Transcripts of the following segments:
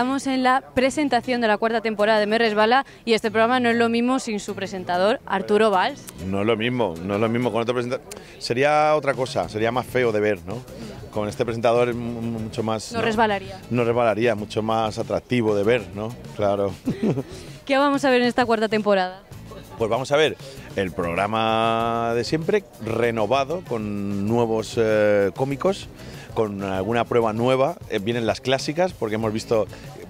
Estamos en la presentación de la cuarta temporada de Me Resbala y este programa no es lo mismo sin su presentador, Arturo Valls. No es lo mismo, no es lo mismo con otro presentador. Sería otra cosa, sería más feo de ver, ¿no? Con este presentador es mu- mucho más... No resbalaría. No resbalaría, mucho más atractivo de ver, ¿no? Claro. ¿Qué vamos a ver en esta cuarta temporada? Pues vamos a ver el programa de siempre, renovado, con nuevos eh, cómicos, con alguna prueba nueva. Eh, vienen las clásicas, porque hemos visto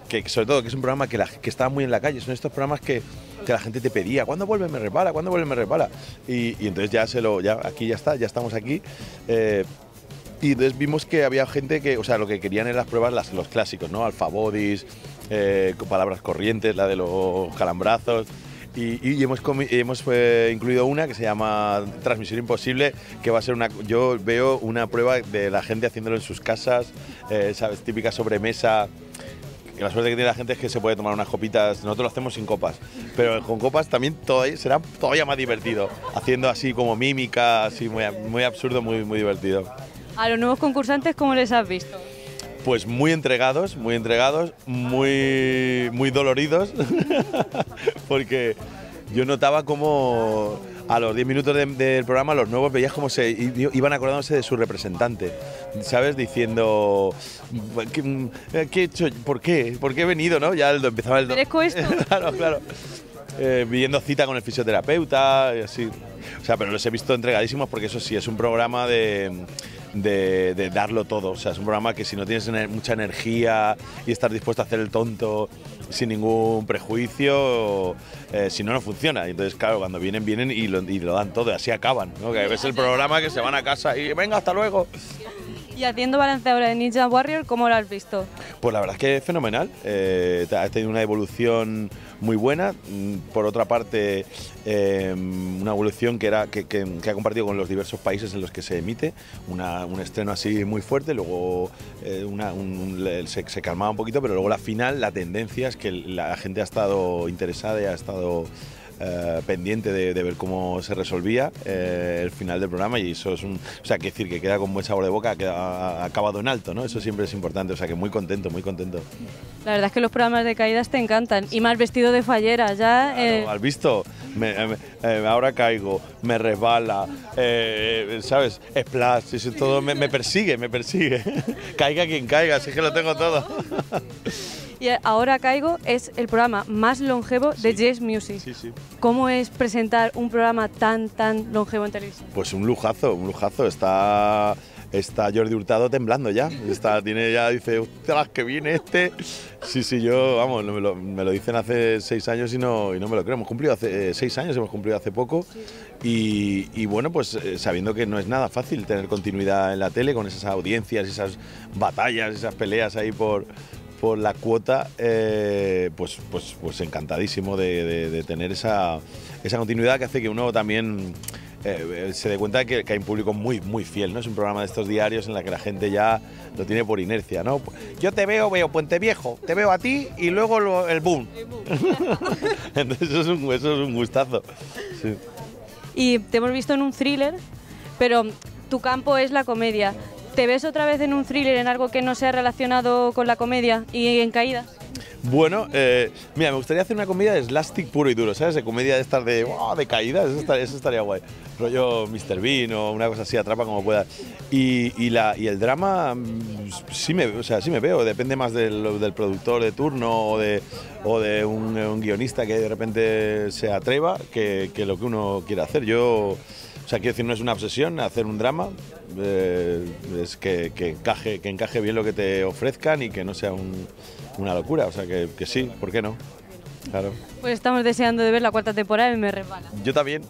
que, sobre todo, que es un programa que, estaba muy en la calle. Son estos programas que, que la gente te pedía, ¿cuándo vuelve Me Resbala? ¿Cuándo vuelve Me Resbala? Y, entonces ya se lo, ya aquí ya está, ya estamos aquí. Eh, y entonces vimos que había gente que, o sea, lo que querían eran las pruebas, las, los clásicos, ¿no? Alfabodis, eh, palabras corrientes, la de los calambrazos. Y, y hemos, hemos eh, incluido una que se llama Transmisión Imposible, que va a ser una. Yo veo una prueba de la gente haciéndolo en sus casas, eh, ¿sabes? Típica sobremesa. La suerte que tiene la gente es que se puede tomar unas copitas. Nosotros lo hacemos sin copas, pero con copas también todavía, será todavía más divertido. Haciendo así como mímica, así muy, muy absurdo, muy, muy divertido. A los nuevos concursantes, ¿cómo les has visto? Pues muy entregados, muy entregados, muy, muy doloridos, porque yo notaba como a los 10 minutos de- del programa los nuevos veías como se iban acordándose de su representante, ¿sabes? Diciendo, ¿qué, qué he hecho? ¿Por qué? ¿Por qué he venido? ¿no? Ya empezaba el... do- ¿Merezco esto? claro, claro. Eh, pidiendo cita con el fisioterapeuta y así. O sea, pero los he visto entregadísimos porque eso sí, es un programa de, de, de darlo todo. O sea, es un programa que si no tienes mucha energía y estar dispuesto a hacer el tonto sin ningún prejuicio, eh, si no, no funciona. Y entonces, claro, cuando vienen, vienen y lo, lo dan todo así acaban. ¿no? Ves el programa que se van a casa y venga, hasta luego. Y haciendo balance ahora de Ninja Warrior, ¿cómo lo has visto? Pues la verdad es que es fenomenal. Eh, ha tenido una evolución muy buena. Mm, Por otra parte, eh, una evolución que, era, que, ha compartido con los diversos países en los que se emite. Un estreno así muy fuerte, luego eh, se calmaba un poquito, pero luego la final, la tendencia es que la gente ha estado interesada y ha estado eh, pendiente de, de ver cómo se resolvía eh, el final del programa y eso es un, o sea, que decir que queda con buen sabor de boca, que ha, acabado en alto, ¿no? Eso siempre es importante, o sea, que muy contento, muy contento. La verdad es que los programas de caídas te encantan. Y más vestido de fallera, ya. eh, Claro, ¿Has visto? Me- eh, eh, ahora caigo, me resbala, eh, ¿sabes? Splash, eso todo me, me persigue, me persigue. caiga quien caiga, así que lo tengo todo. y ahora caigo es el programa más longevo de Jazz Music. sí, sí. ¿Cómo es presentar un programa tan, tan longevo en televisión? Pues un lujazo, un lujazo. Está, está Jordi Hurtado temblando ya. Está, tiene ya, dice, ostras, que viene este. Sí, sí, yo, vamos, me lo, me lo dicen hace seis años y no, y no me lo creo. Hemos cumplido hace eh, seis años, hemos cumplido hace poco. Y, y bueno, pues eh, sabiendo que no es nada fácil tener continuidad en la tele con esas audiencias, esas batallas, esas peleas ahí por por la cuota, eh, pues, pues, pues encantadísimo de, de- de tener esa, esa continuidad que hace que uno también eh, se dé cuenta que, que hay un público muy, muy fiel, ¿no? Es un programa de estos diarios en la que la gente ya lo tiene por inercia, ¿no? Yo te veo, veo Puente Viejo, te veo a ti y luego lo- el boom. Entonces eso es un, eso es un gustazo. Sí. Y te hemos visto en un thriller, pero tu campo es la comedia. ¿Te ves otra vez en un thriller, en algo que no sea relacionado con la comedia y en caídas? Bueno, eh, mira, me gustaría hacer una comedia de slastic puro y duro, ¿sabes? De comedia de estas de, ¡buah! de caídas, eso estaría, eso estaría guay. Rollo Mr. Bean o una cosa así, atrapa como pueda. Y, y la, y el drama, mm, sí me, o sea, sí me veo, depende más del, del productor de turno o de, o de un, un guionista que de repente se atreva que, que lo que uno quiera hacer. Yo, o sea, quiero decir, no es una obsesión hacer un drama, eh, es que, que encaje, que encaje bien lo que te ofrezcan y que no sea un- una locura. O sea, que, que sí, ¿por qué no? Claro. Pues estamos deseando de ver la cuarta temporada y me resbala. Yo también.